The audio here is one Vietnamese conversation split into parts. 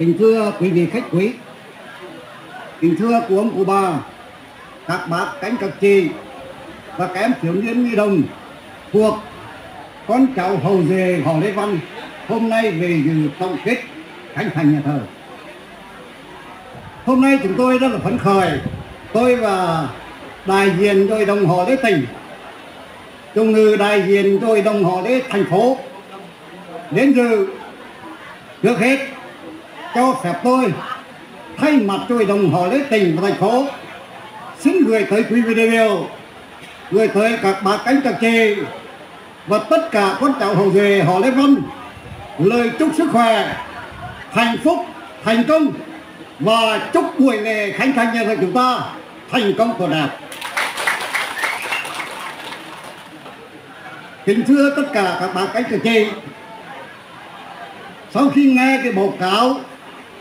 kính thưa quý vị khách quý, kính thưa của ông cụ bà, các bác, cánh các chị và các em thiếu niên nhi đồng thuộc con cháu hầu dề họ lê văn, hôm nay về dự tổng kết khánh thành nhà thờ. Hôm nay chúng tôi rất là phấn khởi, tôi và đại diện đội đồng họ lê tỉnh cùng ngư đại diện đội đồng họ lê thành phố, đến dự trước hết cho phép tôi thay mặt cho hội đồng họ lễ tỉnh và thành phố, xin gửi tới quý vị đại biểu, gửi tới các bà cánh các chị và tất cả con cháu hậu duệ họ lễ văn lời chúc sức khỏe, hạnh phúc, thành công và chúc buổi lễ khánh thành nhà thờ chúng ta thành công tốt đẹp. Kính thưa tất cả các bà cánh các chị sau khi nghe cái báo cáo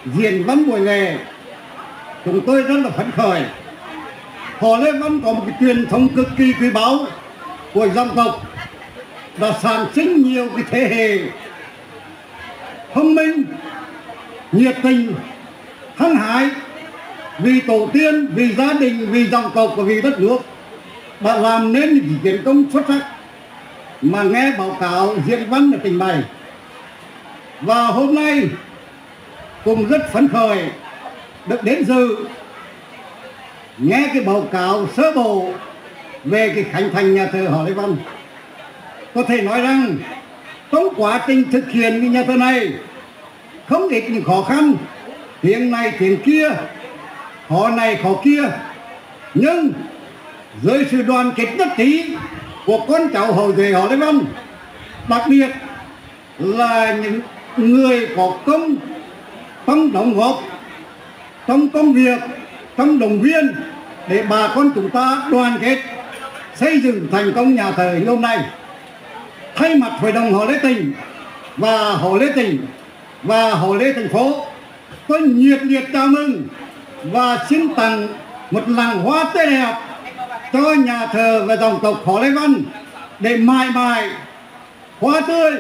diễn văn buổi lễ chúng tôi rất là phấn khởi. Họ lê văn có một cái truyền thống cực kỳ quý báu của dân tộc, đã sản sinh nhiều cái thế hệ thông minh, nhiệt tình, hăng hái vì tổ tiên, vì gia đình, vì dòng tộc và vì đất nước, đã làm nên những chiến công xuất sắc. Mà nghe báo cáo diễn văn là trình bày và hôm nay cũng rất phấn khởi. Được đến dự, nghe cái báo cáo sơ bộ về cái khánh thành nhà thờ họ Lê Văn. Có thể nói rằng, trong quá trình thực hiện cái nhà thờ này, không ít những khó khăn. Tiếng này tiếng kia, họ này khó kia. Nhưng, dưới sự đoàn kết nhất trí của con cháu hậu duệ họ Lê Văn, đặc biệt là những người có công trong đóng góp trong công việc, trong đồng viên để bà con chúng ta đoàn kết, xây dựng thành công nhà thờ hôm nay thay mặt hội đồng họ lễ tỉnh và họ lễ tỉnh và họ lễ thành phố, tôi nhiệt liệt chào mừng và xin tặng một làng hoa tươi đẹp cho nhà thờ và dòng tộc họ lê văn để mãi mãi hoa tươi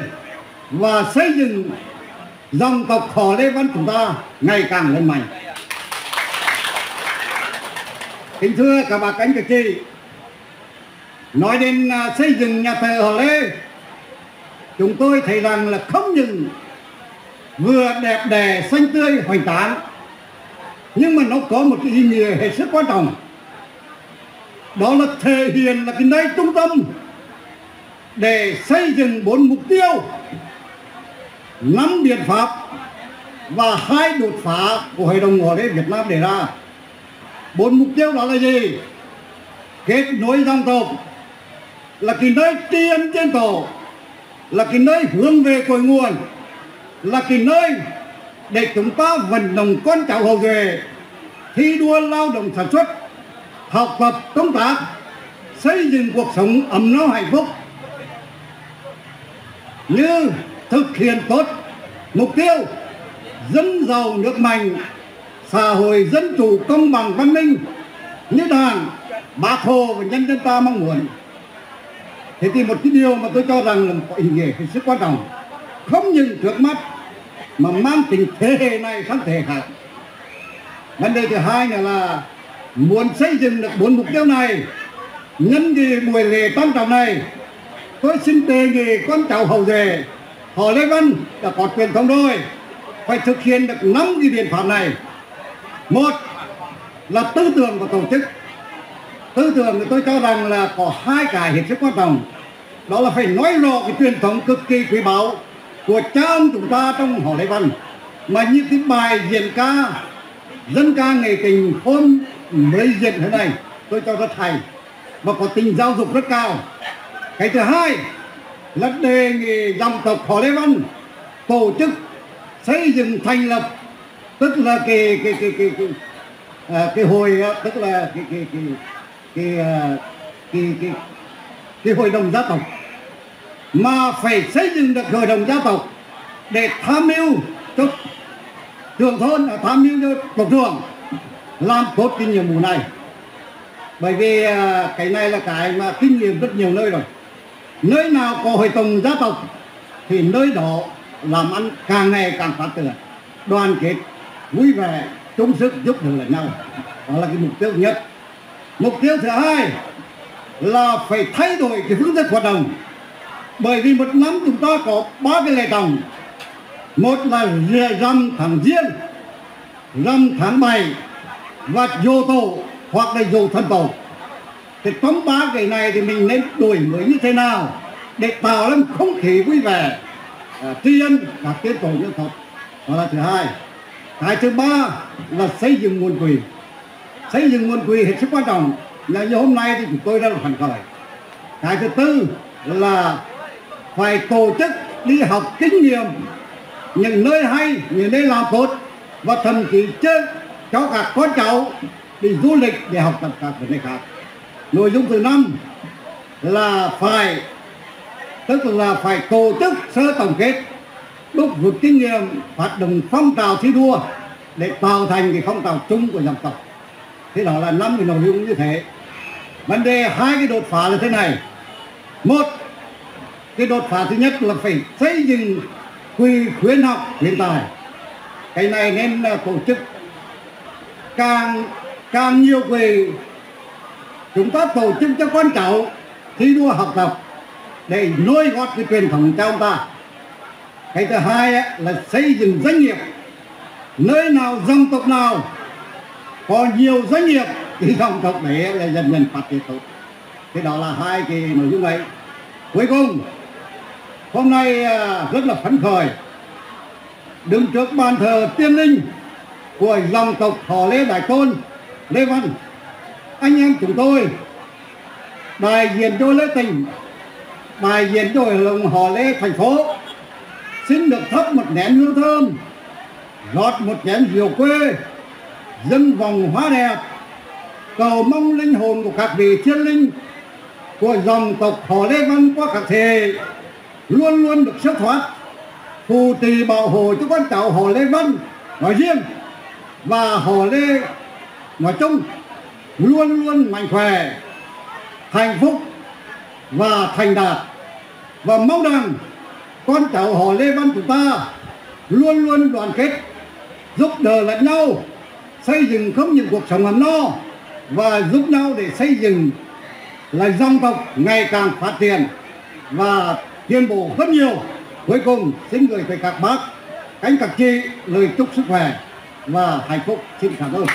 và xây dựng dòng tộc họ lê văn chúng ta ngày càng lên mạnh. Kính thưa các bà cánh các chị, nói đến à, xây dựng nhà thờ họ lê, chúng tôi thấy rằng là không những vừa đẹp đẽ, xanh tươi, hoành tráng, nhưng mà nó có một cái ý nghĩa hết sức quan trọng. Đó là thể hiện là cái nơi trung tâm để xây dựng bốn mục tiêu năm biện pháp và hai đột phá của hội đồng ngõ lễ Việt Nam đề ra. Bốn mục tiêu đó là gì? Kết nối dòng tộc là cái nơi tiên trên tổ là cái nơi hướng về cội nguồn, là cái nơi để chúng ta vận động con cháu hậu duệ thi đua lao động sản xuất, học tập, công tác, xây dựng cuộc sống ấm no hạnh phúc. Như thực hiện tốt mục tiêu dân giàu nước mạnh, xã hội dân chủ công bằng văn minh như đảng, bác hồ và nhân dân ta mong muốn. Thế thì một cái điều mà tôi cho rằng là có ý nghĩa hết sức quan trọng. Không những trước mắt, mà mang tính thế hệ này sang thế hệ khác. Vấn đề thứ hai nữa là muốn xây dựng được bốn mục tiêu này, nhân cái buổi lễ quan trọng này, tôi xin đề nghị con cháu hậu duệ họ lê văn đã có truyền thống rồi. Phải thực hiện được năm cái biện pháp này. Một là tư tưởng của tổ chức. Tư tưởng thì tôi cho rằng là có hai cái hết sức quan trọng. Đó là phải nói rõ cái truyền thống cực kỳ quý báu của cha ông chúng ta trong họ lê văn. Mà như cái bài diễn ca, dân ca nghệ tình hôm mới diễn thế này tôi cho rất hay. Và có tính giáo dục rất cao. Cái thứ hai là đề nghị dòng tộc họ lê văn tổ chức xây dựng thành lập tức là cái cái cái cái cái, à, cái hội tức là cái cái cái cái, à, cái, cái, cái hội đồng gia tộc. Mà phải xây dựng được hội đồng gia tộc để tham mưu cho trưởng thôn à, tham mưu cho tộc trưởng làm tốt cái nhiệm vụ này. Bởi vì à, cái này là cái mà kinh nghiệm rất nhiều nơi rồi nơi nào có hội đồng gia tộc, thì nơi đó làm ăn càng ngày càng phát triển. Đoàn kết, vui vẻ, chung sức giúp đỡ lẫn nhau. Đó là cái mục tiêu nhất. Mục tiêu thứ hai là phải thay đổi cái phương thức hoạt động. Bởi vì một năm chúng ta có ba cái lễ trọng. Một là rằm tháng giêng rằm tháng bảy và dô tổ hoặc là dô thân tổ thì trong ba cái này thì mình nên đổi mới như thế nào để tạo lên không khí vui vẻ? À, tri ân các tiến tổ nhân tộc đó là thứ hai. Cái thứ ba là xây dựng nguồn quỹ. Xây dựng nguồn quỹ hết sức quan trọng. Là như hôm nay thì chúng tôi đã là khởi. Cái thứ tư là phải tổ chức đi học kinh nghiệm những nơi hay những nơi làm tốt và thậm chí chứ cho các con cháu đi du lịch để học tập các vấn đề khác nội dung thứ năm là phải, tức là phải tổ chức sơ tổng kết, đúc rút kinh nghiệm, hoạt động phong trào thi đua để tạo thành cái phong trào chung của dân tộc. Thế đó là năm cái nội dung như thế. Vấn đề hai cái đột phá là thế này. Một, cái đột phá thứ nhất là phải xây dựng quy khuyến học hiện tại. Cái này nên là tổ chức càng càng nhiều quy chúng ta tổ chức cho con cháu thi đua học tập để nuôi gót cái truyền thống cha ông ta. Cái thứ hai ấy, là xây dựng doanh nghiệp. Nơi nào dân tộc nào có nhiều doanh nghiệp thì dòng tộc đấy là dần dần phát triển tốt. Thế đó là hai cái nội dung ấy cuối cùng hôm nay à, rất là phấn khởi. Đứng trước bàn thờ tiên linh của dòng tộc họ lê đại tôn lê văn anh em chúng tôi. Đại diện cho lễ tỉnh đại diện cho lòng họ lê thành phố. Xin được thắp một nén hương thơm, rót một chén rượu quê dân vòng hoa đẹp, cầu mong linh hồn của các vị thiên linh, của dòng tộc họ lê văn qua các thế, luôn luôn được siêu thoát, phù trì bảo hộ cho con cháu họ lê văn nói riêng và họ lê nói chung luôn luôn mạnh khỏe, hạnh phúc và thành đạt. Và mong rằng con cháu họ lê văn chúng ta luôn luôn đoàn kết, giúp đỡ lẫn nhau, xây dựng không những cuộc sống ấm no và giúp nhau để xây dựng là dòng tộc ngày càng phát triển và tiến bộ rất nhiều. Cuối cùng, xin gửi tới các bác, cánh các chị lời chúc sức khỏe và hạnh phúc. Xin cảm ơn.